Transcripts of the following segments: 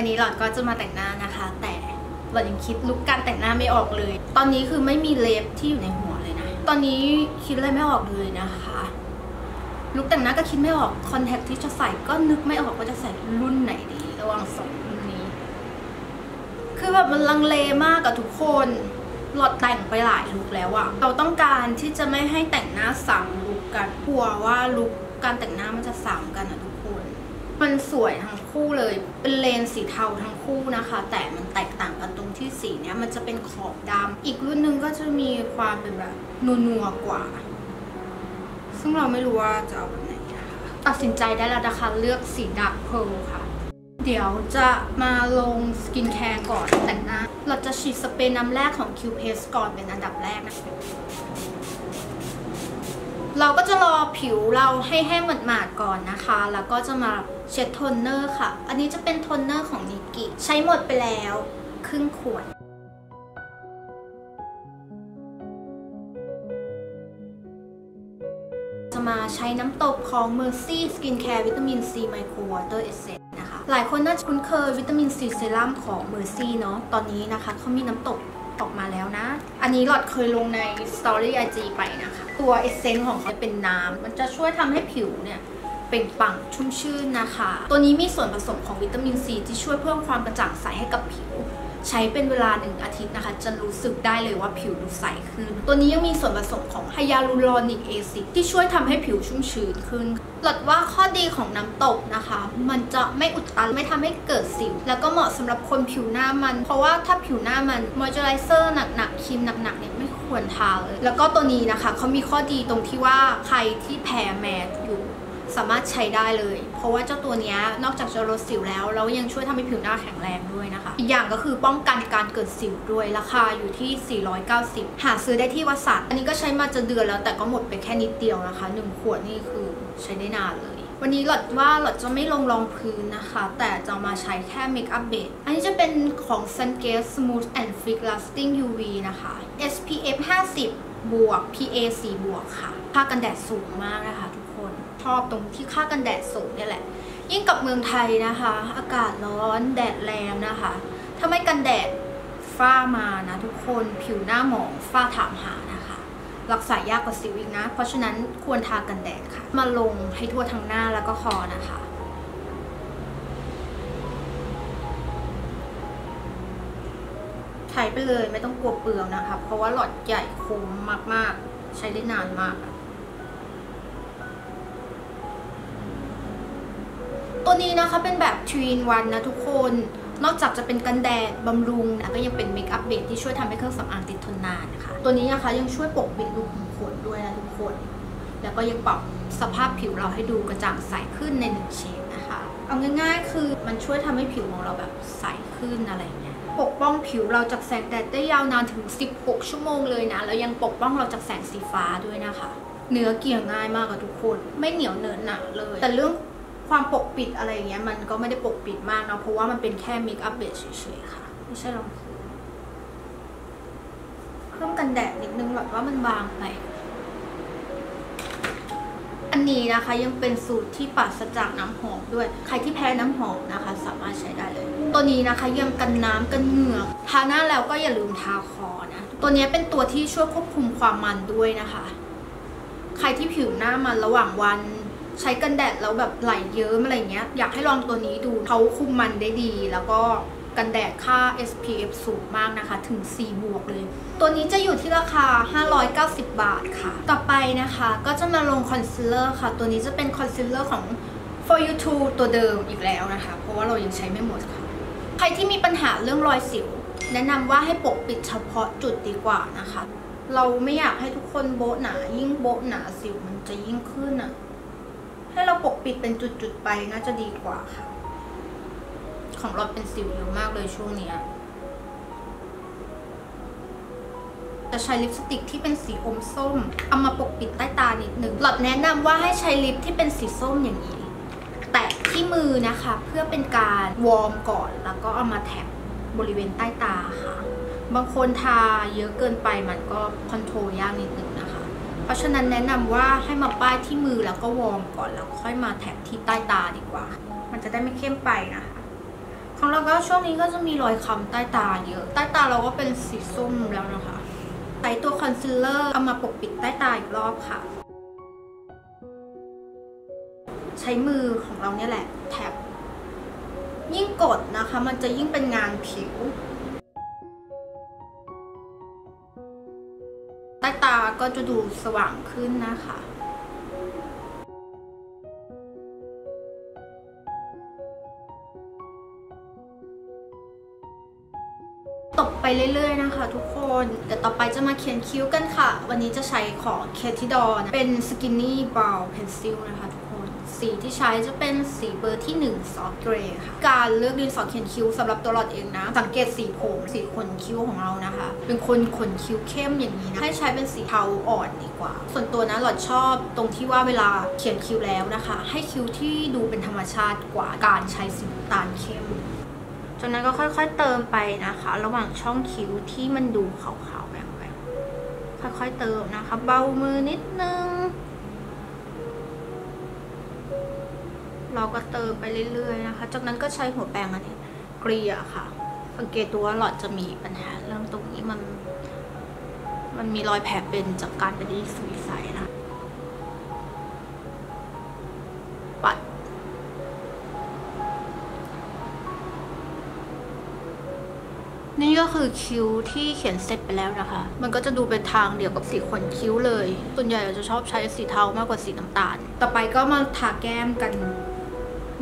วันนี้หลอดก็จะมาแต่งหน้านะคะ แต่หลอดยังคิดลุคการแต่งหน้าไม่ออกเลย ตอนนี้คือไม่มีเล็บที่อยู่ในหัวเลยนะ ตอนนี้คิดอะไรไม่ออกเลยนะคะ ลุคแต่งหน้าก็คิดไม่ออก คอนแทคที่จะใส่ก็นึกไม่ออกว่าจะใส่รุ่นไหนดีระหว่างสองรุ่นนี้ คือแบบมันลังเลมากกับทุกคนหลอดแต่งไปหลายลุคแล้วอะเราต้องการที่จะไม่ให้แต่งหน้าซ้ำลุคกันกลัวว่าลุคการแต่งหน้ามันจะซ้ำกันอะทุก มันสวยทั้งคู่เลย เป็นเลนสีเทาทั้งคู่นะคะ แต่มันแตกต่างกันตรงที่สีเนี้ยมันจะเป็นขอบดำอีกรุ่นหนึงก็จะมีความเป็นแบบนัวๆกว่า ซึ่งเราไม่รู้ว่าจะเอาแบบไหนนะคะตัดสินใจได้แล้วนะคะเลือกสี Dark Pearl ค่ะ เดี๋ยวจะมาลงสกินแคร์ก่อนแต่งหน้า เราจะฉีดสเปรย์น้ำแรกของ Q p a s ก่อนเป็นอันดับแรกนะ เราก็จะรอผิวเราให้แห้งหมาดๆก่อนนะคะ แล้วก็จะมาเช็ดโทนเนอร์ค่ะ อันนี้จะเป็นโทนเนอร์ของนิกกี้ใช้หมดไปแล้วครึ่งขวดจะมาใช้น้ำตบของ Mercy Skincare วิตามิน C Micro Water Essence นะคะ หลายคนน่าจะคุ้นเคยวิตามิน C เซรั่มของ Mercy เนาะ ตอนนี้นะคะเขามีน้ำตบออกมาแล้วนะ อันนี้หลอดเคยลงใน Story IG ไปนะคะ ตัว essence ของเขาเป็นน้ำมันจะช่วยทำให้ผิวเนี่ยเปล่งปลั่งชุ่มชื่นนะคะ ตัวนี้มีส่วนผสมของวิตามินซีที่ช่วยเพิ่มความกระจ่างใสให้กับผิว ใช้เป็นเวลาหนึ่งอาทิตย์นะคะ จะรู้สึกได้เลยว่าผิวดูใสขึ้น ตัวนี้ยังมีส่วนผสมของไฮยาลูรอนิกแอซิดที่ช่วยทำให้ผิวชุ่มชื้นขึ้น หลอดว่าข้อดีของน้ำตบนะคะ มันจะไม่อุดตันไม่ทำให้เกิดสิว แล้วก็เหมาะสำหรับคนผิวหน้ามัน เพราะว่าถ้าผิวหน้ามันมอยส์เจอไรเซอร์หนักๆครีมหนักๆเนี่ย ควรทาเลยแล้วก็ตัวนี้นะคะเขามีข้อดีตรงที่ว่าใครที่แพ้แมสอยู่สามารถใช้ได้เลย เพราะว่าเจ้าตัวเนี้ยนอกจากจะลดสิวแล้ว แล้วยังช่วยทำให้ผิวหน้าแข็งแรงด้วยนะคะ อีกอย่างก็คือป้องกันการเกิดสิวด้วย ราคาอยู่ที่ 490 หาซื้อได้ที่วัสันอันนี้ก็ใช้มาจะเดือนแล้วแต่ก็หมดไปแค่นิดเดียวนะคะ 1 ขวดนี่คือใช้ได้นานเลย วันนี้หลอดว่าหลอดจะไม่ลงรองพื้นนะคะ แต่จะมาใช้แค่เมคอัพเบสอันนี้จะเป็นของ Sun g a z e Smooth and Fix Lasting UV นะคะ SPF 50 บวก PA 4 บวกค่ะ ค่ากันแดดสูงมากนะคะทุกคนชอบตรงที่ค่ากันแดดสูงนี่แหละ ยิ่งกับเมืองไทยนะคะ อากาศร้อนแดดแรงนะคะ ถ้าไม่กันแดดฝ้ามานะทุกคนผิวหน้าหมองฝ้าถามหา รักษายากกว่าสิวอีกนะ เพราะฉะนั้นควรทากันแดดค่ะ มาลงให้ทั่วทั้งหน้าแล้วก็คอนะคะใช้ไปเลยไม่ต้องกลัวเปลืองนะคะ เพราะว่าหลอดใหญ่คมมากๆ ใช้ได้นานมาก ตัวนี้นะคะเป็นแบบทรีนวันนะทุกคน นอกจากจะเป็นกันแดดบำรุงแล้วก็ยังเป็นเมคอัพเบสที่ช่วยทำให้เครื่องสำอางติดทนนานนะคะ ตัวนี้นะคะยังช่วยปกปิดรูขุมขนด้วยนะทุกคน แล้วก็ยังปรับสภาพผิวเราให้ดูกระจ่างใสขึ้นในหนึ่งเชดนะคะ เอาง่ายๆ คือมันช่วยทำให้ผิวของเราแบบใสขึ้นอะไรอย่างเงี้ยปกป้องผิวเราจากแสงแดดได้ยาวนานถึง 16 ชั่วโมงเลยนะแล้วยังปกป้องเราจากแสงสีฟ้าด้วยนะคะ เนื้อเกลี่ยง่ายมากกับทุกคน ไม่เหนียวเหนอะหนะเลย แต่เรื่อง ความปกปิดอะไรอย่างเงี้ยมันก็ไม่ได้ปกปิดมากเนาะเพราะว่ามันเป็นแค่เมคอัพเบสเฉยๆค่ะ ไม่ใช่รองพื้นเพิ่มกันแดดนิดนึงหรอว่ามันบางไปอันนี้นะคะยังเป็นสูตรที่ปราศจากน้ำหอมด้วย ใครที่แพ้น้ำหอมนะคะ สามารถใช้ได้เลย ตัวนี้นะคะยังกันน้ำกันเหงื่อทาหน้าแล้วก็อย่าลืมทาคอนะตัวนี้เป็นตัวที่ช่วยควบคุมความมันด้วยนะคะ ใครที่ผิวหน้ามันระหว่างวัน ใช้กันแดดแล้วแบบไหลเยิ้มอะไรเงี้ย อยากให้ลองตัวนี้ดูเขาคุมมันได้ดี แล้วก็กันแดดค่า SPF สูงมากนะคะ ถึง 4 บวกเลย ตัวนี้จะอยู่ที่ราคา 590 บาทค่ะ ต่อไปนะคะก็จะมาลงคอนซีลเลอร์ค่ะ ตัวนี้จะเป็นคอนซีลเลอร์ของ For You To ตัวเดิมอีกแล้วนะคะ เพราะว่าเรายังใช้ไม่หมดค่ะ ใครที่มีปัญหาเรื่องรอยสิว แนะนำว่าให้ปกปิดเฉพาะจุดดีกว่านะคะ เราไม่อยากให้ทุกคนโบ๊ะหนา ยิ่งโบ๊ะหนาสิวมันจะยิ่งขึ้นอะ ให้เราปกปิดเป็นจุดๆไปน่าจะดีกว่าค่ะ ของเราเป็นสิวเยอะมากเลยช่วงเนี้ยจะใช้ลิปสติกที่เป็นสีอมส้ม เอามาปกปิดใต้ตานิดนึงหลอดแนะนำว่าให้ใช้ลิปที่เป็นสีส้มอย่างนี้ แตะที่มือนะคะ เพื่อเป็นการ warm ก่อนแล้วก็เอามา tap บริเวณใต้ตาค่ะ บางคนทาเยอะเกินไปมันก็ control ยากนิดนึง เพราะฉะนั้นแนะนำว่าให้มาป้ายที่มือแล้วก็ warm ก่อนแล้วค่อยมา tap ที่ใต้ตาดีกว่า มันจะได้ไม่เข้มไปนะคะของเราก็ช่วงนี้ก็จะมีรอยคล้ำใต้ตาเยอะ ใต้ตาเราก็เป็นสีส้มแล้วนะคะใช้ตัวคอนซีลเลอร์เอามาปกปิดใต้ตาอีกรอบค่ะ ใช้มือของเราเนี่ยแหละ tap ยิ่งกดนะคะ มันจะยิ่งเป็นงานผิว ใต้ตาก็จะดูสว่างขึ้นนะคะ เรื่อยๆนะคะทุกคนเดี๋ยวต่อไปจะมาเขียนคิ้วกันค่ะ วันนี้จะใช้ของเคทิดอนเป็น Skinny Brow Pencil นะคะทุกคนสีที่ใช้จะเป็นสีเบอร์ที่1 Soft Gray ค่ะ การเลือกดินสอเขียนคิ้วสำหรับตัวหลอดเองนะ สังเกตสีผมสีขนคิ้วของเรานะคะ เป็นคนขนคิ้วเข้มอย่างนี้นะ ให้ใช้เป็นสีเทาอ่อนดีกว่า ส่วนตัวนะหลอดชอบตรงที่ว่าเวลาเขียนคิ้วแล้วนะคะ ให้คิ้วที่ดูเป็นธรรมชาติกว่าการใช้สีน้ำตาลเข้ม จากนั้นก็ค่อยๆเติมไปนะคะ ระหว่างช่องคิ้วที่มันดูขาวๆแบบแบบค่อยๆเติมนะคะ เบามือนิดนึง เราก็เติมไปเรื่อยๆนะคะ จากนั้นก็ใช้หัวแปรงอันนี้เกลี่ยค่ะสังเกตตัวว่าหลอดจะมีปัญหาเรื่องตรงนี้มัน มันมีรอยแผลเป็นจากการไปดีสุยใสนะ คือคิ้วที่เขียนเสร็จไปแล้วนะคะ มันก็จะดูเป็นทางเดียวกับสีขนคิ้วเลย ส่วนใหญ่เราจะชอบใช้สีเทามากกว่าสีน้ำตาล ต่อไปก็มาทาแก้มกัน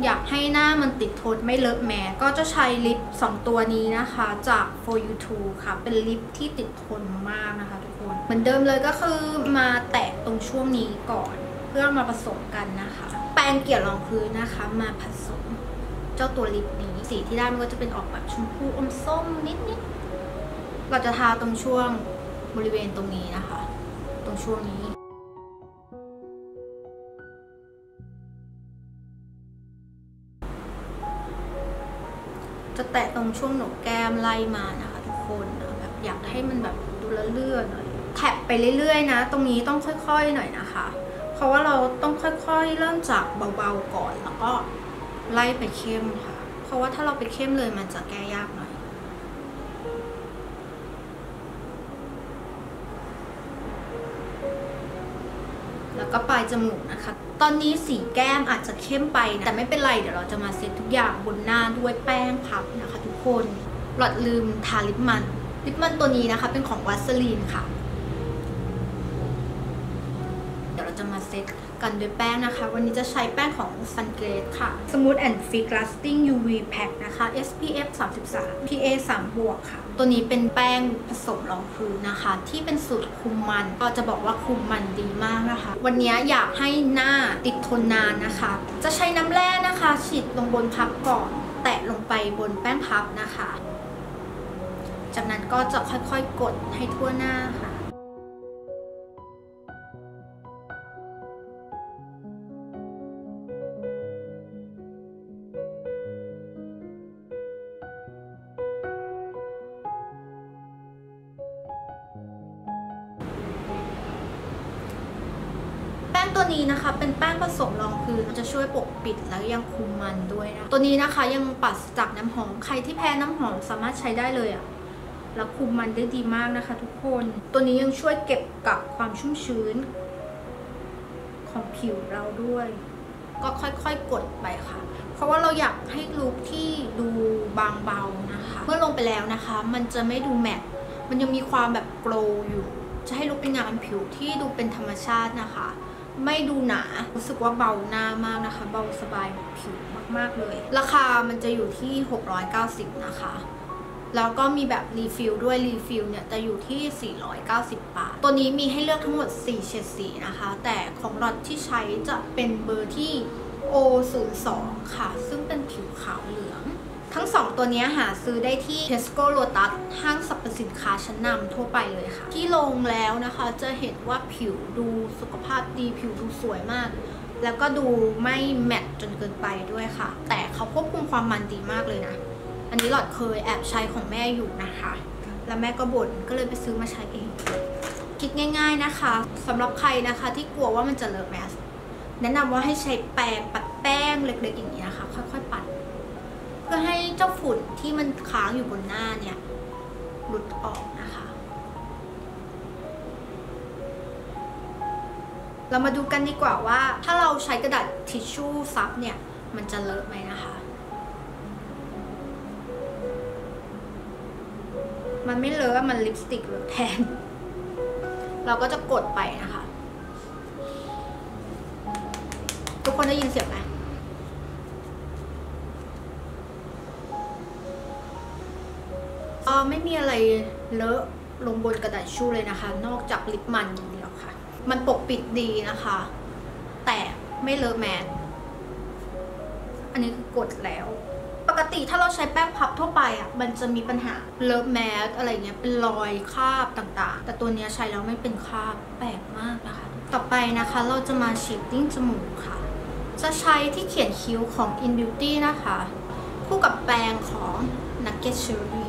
อยากให้หน้ามันติดทนไม่เลอะแมสก็จะใช้ลิป 2 ตัวนี้นะคะจาก for you to ค่ะ เป็นลิปที่ติดทนมากนะคะทุกคน เหมือนเดิมเลยก็คือมาแตะตรงช่วงนี้ก่อน เพื่อมาผสมกันนะคะ แปรงเกลี่ยรองพื้นนะคะ มาผสม เจ้าตัวลิปนี้ สีที่ได้มันก็จะเป็นออกแบบชมพูอมส้มนิดๆ เราจะทาตรงช่วงบริเวณตรงนี้นะคะ ตรงช่วงนี้จะแตะตรงช่วงหนกแก้มไล่มานะคะทุกคนนะแบบอยากให้มันแบบดูละเลื่อนหน่อยแท็บไปเรื่อยๆนะ ตรงนี้ต้องค่อยๆหน่อยนะคะ เพราะว่าเราต้องค่อยๆเริ่มจากเบาๆก่อนแล้วก็ไล่ไปเข้มค่ะ เพราะว่าถ้าเราไปเข้มเลยมันจะแก้ยากหน่อย แล้วก็ปลายจมูกนะคะ ตอนนี้สีแก้มอาจจะเข้มไปนะ แต่ไม่เป็นไร เดี๋ยวเราจะมาเซตทุกอย่างบนหน้าด้วยแป้งพับนะคะทุกคน หลอดลืมทาลิปมัน ลิปมันตัวนี้นะคะเป็นของวัสลีนค่ะ เดี๋ยวเราจะมาเซต กันด้วยแป้งนะคะ วันนี้จะใช้แป้งของ Sun g r a c e ค่ะ Smooth and Fit Lasting UV Pack นะคะ SPF 33 PA 3บวกค่ะ ตัวนี้เป็นแป้งผสมรองพื้นนะคะ ที่เป็นสูตรคุมมัน ก็จะบอกว่าคุมมันดีมากนะคะ วันนี้อยากให้หน้าติดทนนานนะคะ จะใช้น้ำแร่นะคะ ฉีดลงบนพับก่อน แตะลงไปบนแป้งพับนะคะ จากนั้นก็จะค่อยๆกดให้ทั่วหน้าค่ะ นี้นะคะเป็นแป้งผสมรองพื้นจะช่วยปกปิดแล้วยังคุมมันด้วยนะ ตัวนี้นะคะยังปราศจากน้ำหอม ใครที่แพ้น้ำหอมสามารถใช้ได้เลยอะแล้วคุมมันได้ดีมากนะคะ ทุกคน ตัวนี้ยังช่วยเก็บกับความชุ่มชื้น ของผิวเราด้วย ก็ค่อยๆกดไปค่ะ เพราะว่าเราอยากให้ลุคที่ดูบางเบานะคะ เมื่อลงไปแล้วนะคะ มันจะไม่ดูแมตมันยังมีความแบบโกลอยู่ จะให้ลุคเป็นงานผิวที่ดูเป็นธรรมชาตินะคะ ไม่ดูหนา รู้สึกว่าเบาหน้ามากนะคะ เบาสบายผิวมากๆเลย ราคามันจะอยู่ที่ 690 นะคะ แล้วก็มีแบบ refill ด้วย refill เนี่ยจะอยู่ที่ 490 บาท ตัวนี้มีให้เลือกทั้งหมด 4 เฉดสีนะคะ แต่ของรอดที่ใช้จะเป็นเบอร์ที่ O02 ค่ะ ซึ่งเป็นผิวขาวเหลือง ทั้ง 2 ตัวนี้หาซื้อได้ที่ Tesco Lotus ห้างสรรพสินค้าชั้นนำทั่วไปเลยค่ะ ที่ลงแล้วนะคะจะเห็นว่าผิวดูสุขภาพดีผิวดูสวยมาก แล้วก็ดูไม่แมตต์จนเกินไปด้วยค่ะ แต่เขาควบคุมความมันดีมากเลยนะ อันนี้หลอดเคยแอบใช้ของแม่อยู่นะคะ แล้วแม่ก็บ่นก็เลยไปซื้อมาใช้เอง คิดง่าย ๆนะคะสำหรับใครนะคะที่กลัวว่ามันจะเลอะแมสแนะนำว่าให้ใช้แปรงปัดแป้งเล็กๆอย่างนี้นะคะค่อยๆ อให้เจ้าฝุ่นที่มันค้างอยู่บนหน้าเนี่ยหลุดออกนะคะ เรามาดูกันดีกว่าว่า ถ้าเราใช้กระดาษทิชชู่ซับเนี่ย มันจะเลอะไหมนะคะ มันไม่เลอะมันลิปสติกเลอะแทน เราก็จะกดไปนะคะ ทุกคนได้ยินเสียงไหม ไม่มีอะไรเลอะลงบนกระดาษชู่เลยนะคะ นอกจากลิปมันอย่างเดียวค่ะ มันปกปิดดีนะคะ แต่ไม่เลอะแมสอันนี้คือกดแล้ว ปกติถ้าเราใช้แป้งพับทั่วไปอะมันจะมีปัญหาเลอะแมสอะไรเงี้ยเป็นรอยคราบต่างๆ แต่ตัวนี้ใช้แล้วไม่เป็นคราบแปลกมากนะคะ ต่อไปนะคะเราจะมา shading จมูกค่ะ จะใช้ที่เขียนคิ้วของ In Beauty นะคะ คู่กับแปรงของ Nugget Cherry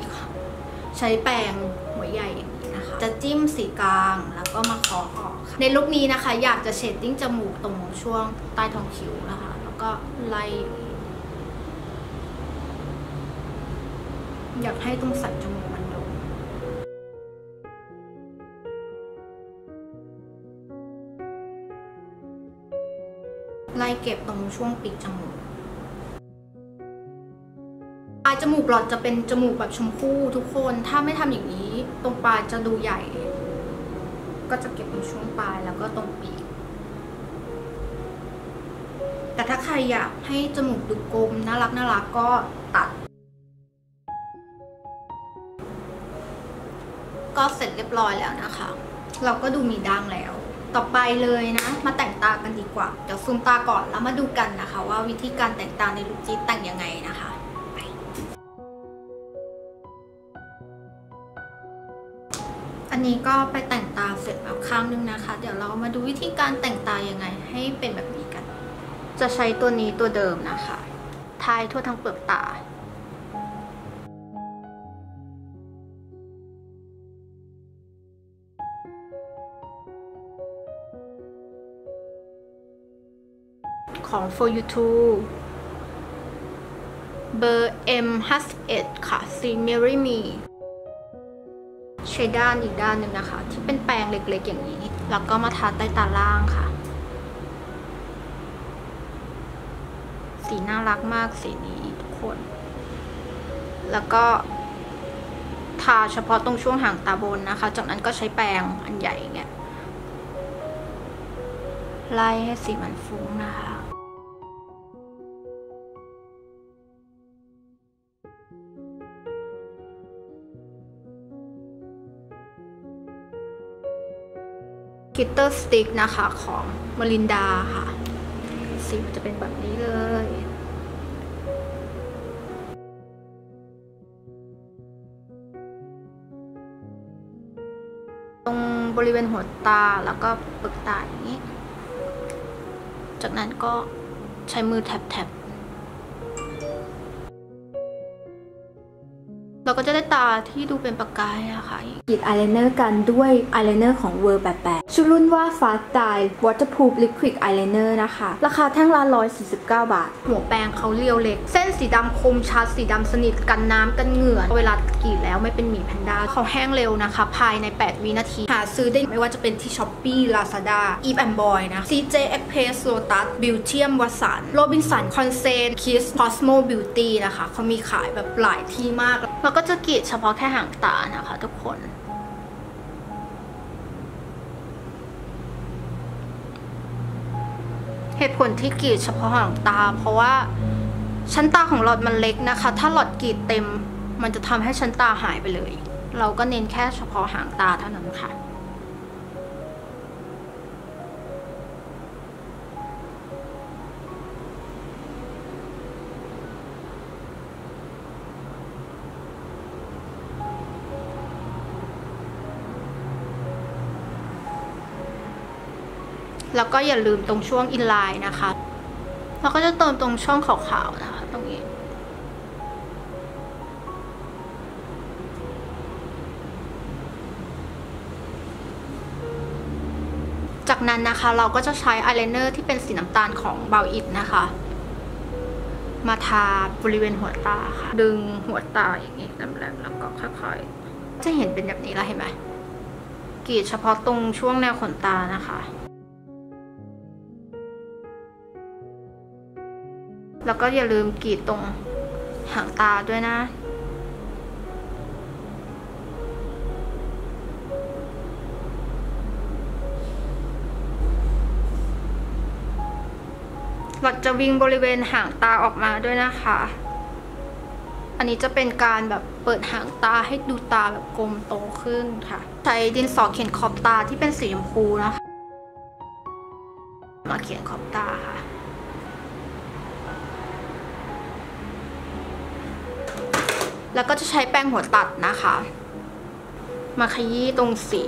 ใช้แปรงหัวใหญ่อย่างนี้นะคะ จะจิ้มสีกลางแล้วก็มาเคาะออกค่ะในลุคนี้นะคะ อยากจะ shading จมูกตรงช่วงใต้ท้องคิ้วนะคะ แล้วก็ไล่อย่างนี้อยากให้ตรงสันจมูกมันโด่งไล่เก็บตรงช่วงปีกจมูกปลาย จมูกหลอดจะเป็นจมูกแบบชมพู่ทุกคน ถ้าไม่ทำอย่างนี้ตรงปลายจะดูใหญ่ ก็จะเก็บตรงช่วงปลายแล้วก็ตรงปีก แต่ถ้าใครอยากให้จมูกดูกลมน่ารักน่ารักก็ตัด ก็เสร็จเรียบร้อยแล้วนะคะ เราก็ดูมีดังแล้วต่อไปเลยนะ มาแต่งตากันดีกว่า เดี๋ยวซูมตาก่อนแล้วมาดูกันนะคะ ว่าวิธีการแต่งตาในลุคจีแต่งยังไงนะคะ นี้ก็ไปแต่งตาเสร็จแล้วข้างนึงนะคะ เดี๋ยวเรามาดูวิธีการแต่งตายังไงให้เป็นแบบนี้กัน จะใช้ตัวนี้ตัวเดิมนะคะทายทั่วทั้งเปลือกตาของ for you too เบอร์ M51 ค่ะสี Marry Me ช้ด้านอีกด้านหนึ่งนะคะ ที่เป็นแปรงเล็กๆอย่างนี้ แล้วก็มาทาใต้ตาล่างค่ะ สีน่ารักมากสีนี้ทุกคน แล้วก็ทาเฉพาะตรงช่วงหางตาบนนะคะ จากนั้นก็ใช้แปรงอันใหญ่เงี้ยไล่ให้สีมันฟุ้งนะคะ กิตเตอร์สติ๊กนะคะของมลินดาค่ะ สีมันจะเป็นแบบนี้เลยตรงบริเวณหัวตาแล้วก็เปลือกตาอย่างนี้ จากนั้นก็ใช้มือ tap ๆก็จะได้ตาที่ดูเป็นประกายอะค่ะกรีดอายไลเนอร์กันด้วยอายไลเนอร์ของ w o r l 88ชื่อรุ่นว่า Fast Style Waterproof Liquid Eyeliner นะคะ ราคาแท่งละ 149 บาท หัวแปรงเขาเรียวเล็ก เส้นสีดำคมชัดสีดำสนิทกันน้ำกันเหงื่อเวลากรีดแล้วไม่เป็นหมีแพนด้าเขาแห้งเร็วนะคะ ภายใน 8 วินาที หาซื้อได้ไม่ว่าจะเป็นที่ Shopee Lazada e v e and Boy นะ CJ Express Lotus Beautium วัสัน Robinson Consen Kiss Cosmo Beauty นะคะเขามีขายแบบหลายที่มาก แล้วก็จะกรีดเฉพาะแค่หางตานะคะทุกคน เหตุผลที่กรีดเฉพาะหางตา เพราะว่าชั้นตาของหลอดมันเล็กนะคะ ถ้าหลอดกรีดเต็มมันจะทำให้ชั้นตาหายไปเลย เราก็เน้นแค่เฉพาะหางตาเท่านั้นค่ะ แล้วก็อย่าลืมตรงช่วงอินไลน์นะคะแล้วก็จะเติมตรงช่องขาวๆนะคะตรงนี้ จากนั้นนะคะเราก็จะใช้อายไลเนอร์ที่เป็นสีน้ำตาลของเบาอิดนะคะ มาทาบริเวณหัวตาค่ะ ดึงหัวตาอย่างนี้แหลมๆแล้วก็ค่อยๆ จะเห็นเป็นแบบนี้แล้วเห็นไหมกรีดเฉพาะตรงช่วงแนวขนตานะคะ แล้วก็อย่าลืมกรีดตรงหางตาด้วยนะ หลอดจะวิ่งบริเวณหางตาออกมาด้วยนะคะ อันนี้จะเป็นการแบบเปิดหางตาให้ดูตาแบบกลมโตขึ้นค่ะ ใช้ดินสอเขียนขอบตาที่เป็นสีชมพูนะคะ มาเขียนขอบ แล้วก็จะใช้แปรงหัวตัดนะคะ มาขยี้ตรงสี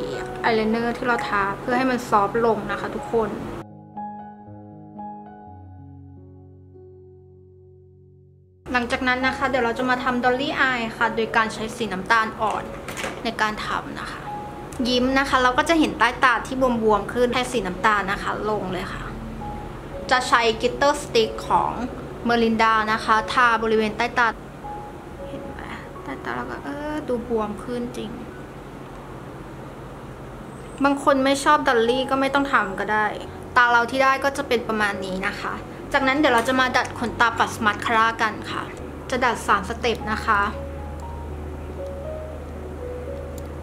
อายไลเนอร์ที่เราทาเพื่อให้มัน soft ลงนะคะทุกคนหลังจากนั้นนะคะ เดี๋ยวเราจะมาทำ dolly eye ค่ะ โดยการใช้สีน้ำตาลอ่อนในการทำนะคะ ยิ้มนะคะ เราก็จะเห็นใต้ตาที่บวมๆขึ้นให้สีน้ำตาลนะคะ ลงเลยค่ะ จะใช้ glitter stick ของเมอรินดานะคะ ทาบริเวณใต้ตา ตาเราก็เออดูบวมขึ้นจริง บางคนไม่ชอบ dolly ก็ไม่ต้องทำก็ได้ ตาเราที่ได้ก็จะเป็นประมาณนี้นะคะ จากนั้นเดี๋ยวเราจะมาดัดขนตาปัดสมาร์ทคาร่ากันค่ะ จะดัด3 step นะคะ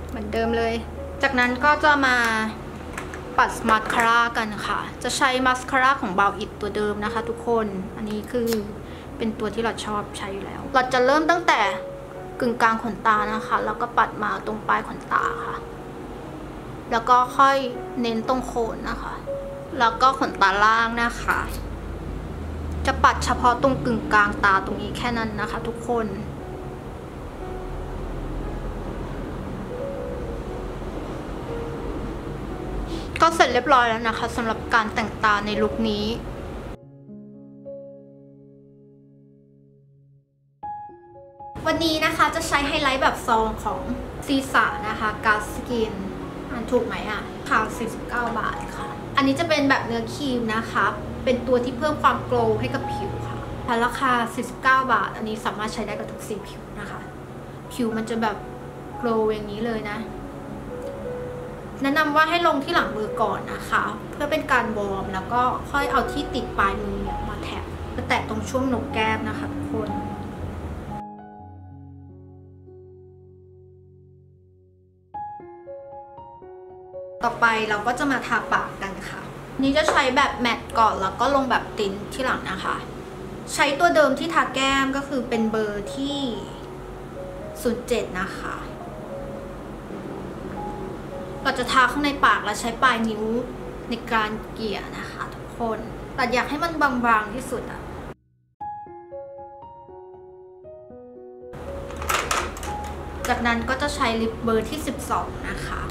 เหมือนเดิมเลย จากนั้นก็จะมาปัดสมาร์ทคาร่ากันค่ะ จะใช้มาสคาร่าของ Browit ตัวเดิมนะคะทุกคน อันนี้คือเป็นตัวที่เราชอบใช้อยู่แล้ว เราจะเริ่มตั้งแต่ กึ่งกลางขนตานะคะ แล้วก็ปัดมาตรงปลายขนตาค่ะ แล้วก็ค่อยเน้นตรงโคนนะคะ แล้วก็ขนตาล่างนะคะ จะปัดเฉพาะตรงกึ่งกลางตาตรงนี้แค่นั้นนะคะ ทุกคนก็เสร็จเรียบร้อยแล้วนะคะสำหรับการแต่งตาในลุคนี้ วันนี้นะคะจะใช้ไฮไลท์แบบซองของซีสานะคะกาสกินอ่านถูกไหมอะค่ะ49 บาทค่ะ อันนี้จะเป็นแบบเนื้อครีมนะคะ เป็นตัวที่เพิ่มความโกลว์ให้กับผิวค่ะราคา 49 บาท อันนี้สามารถใช้ได้กับทุกสีผิวนะคะ ผิวมันจะแบบโกลว์อย่างนี้เลยนะ แนะนำว่าให้ลงที่หลังมือก่อนนะคะ เพื่อเป็นการวอร์มแล้วก็ค่อยเอาที่ติดปลายมือเนี่ยมาแทะมาแตะตรงช่วงหนกแก้มนะคะทุกคน ต่อไปเราก็จะมาทาปากกันค่ะ นี่จะใช้แบบแมตต์ก่อนแล้วก็ลงแบบติ้นที่หลังนะคะ ใช้ตัวเดิมที่ทาแก้มก็คือเป็นเบอร์ที่ 07 นะคะ เราจะทาข้างในปากแล้วใช้ปลายนิ้วในการเกลี่ยนะคะทุกคนแต่อยากให้มันบางๆที่สุดอะจากนั้นก็จะใช้ลิปเบอร์ที่ 12 นะคะ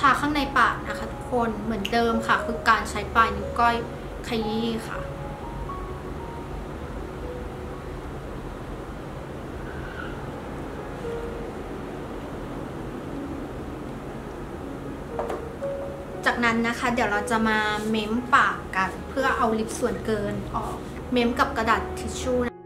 ทาข้างในปากนะคะทุกคนเหมือนเดิมค่ะ คือการใช้ปลายนิ้วก้อยขยี้ค่ะจากนั้นนะคะ เดี๋ยวเราจะมาเม้มปากกัน เพื่อเอาลิปส่วนเกินออก เม้มกับกระดาษทิชชู่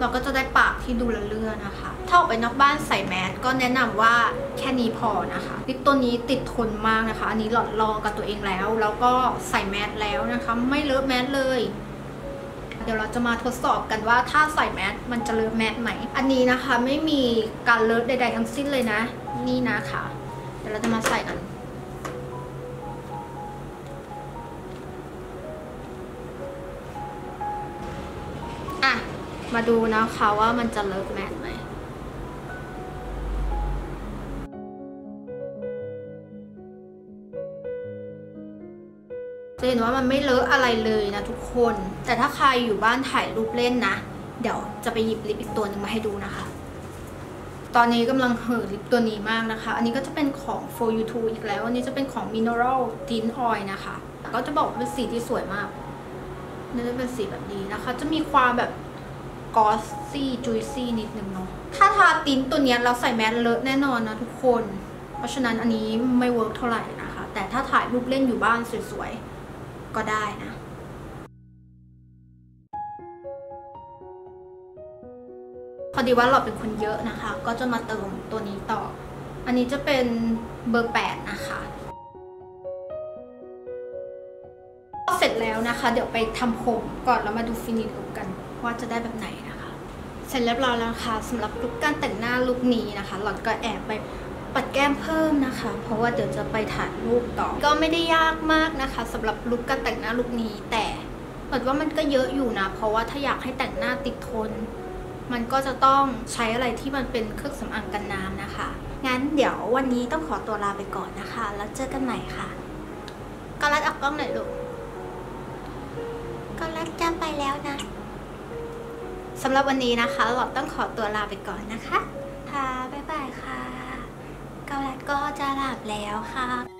เราก็จะได้ปากที่ดูละเลื่อนนะคะ ถ้าออกไปนอกบ้านใส่แมสก็แนะนำว่าแค่นี้พอนะคะ ลิปตัวนี้ติดทนมากนะคะ อันนี้หลอดลองกับตัวเองแล้ว แล้วก็ใส่แมสแล้วนะคะ ไม่เลอะแมสเลย เดี๋ยวเราจะมาทดสอบกันว่าถ้าใส่แมสมันจะเลอะแมสไหม อันนี้นะคะไม่มีการเลอะใด ๆ ทั้งสิ้นเลยนะ นี่นะคะ เดี๋ยวเราจะมาใส่กัน มาดูนะคะว่ามันจะเลอะแมสไหมจะเห็นว่ามันไม่เลอะอะไรเลยนะทุกคน แต่ถ้าใครอยู่บ้านถ่ายรูปเล่นนะ เดี๋ยวจะไปหยิบลิปอีกตัวหนึ่งมาให้ดูนะคะ ตอนนี้กำลังเห่อลิปตัวนี้มากนะคะ อันนี้ก็จะเป็นของ for you too อีกแล้ว อันนี้จะเป็นของ mineral tint oil นะคะ ก็จะบอกว่าเป็นสีที่สวยมากนี่จะเป็นสีแบบนี้นะคะ จะมีความแบบ glossy juicy นิดนึงเนาะถ้าทา tint ตัวเนี้ยเราใส่แมสก์เลอะแน่นอนนะทุกคน เพราะฉะนั้นอันนี้ไม่ work เท่าไหร่นะคะ แต่ถ้าถ่ายรูปเล่นอยู่บ้านสวยๆ ก็ได้นะพอดีว่าเราเป็นคนเยอะนะคะ ก็จะมาเติมตัวนี้ต่อ อันนี้จะเป็นเบอร์ 8 นะคะเสร็จแล้วนะคะ เดี๋ยวไปทำผมก่อนแล้วมาดูฟินิชกันว่าจะได้แบบไหน เสร็จเรียบร้อยแล้วค่ะสำหรับลุกการแต่งหน้าลุกนี้นะคะ หล่อนก็แอบไปปัดแก้มเพิ่มนะคะ เพราะว่าเดี๋ยวจะไปถ่ายรูปต่อ ก็ไม่ได้ยากมากนะคะสำหรับลุกการแต่งหน้าลุกนี้ แต่หล่อนว่ามันก็เยอะอยู่นะ เพราะว่าถ้าอยากให้แต่งหน้าติดทน มันก็จะต้องใช้อะไรที่มันเป็นเครื่องสำอางกันน้ำนะคะ งั้นเดี๋ยววันนี้ต้องขอตัวลาไปก่อนนะคะ แล้วเจอกันใหม่ค่ะก็รัดออกกล้องหน่อยลูกก็รัดจะไปแล้วนะ สำหรับวันนี้นะคะ หลอดต้องขอตัวลาไปก่อนนะคะ ค่ะ บ๊ายบายค่ะ เกาลัดก็จะหลับแล้วค่ะ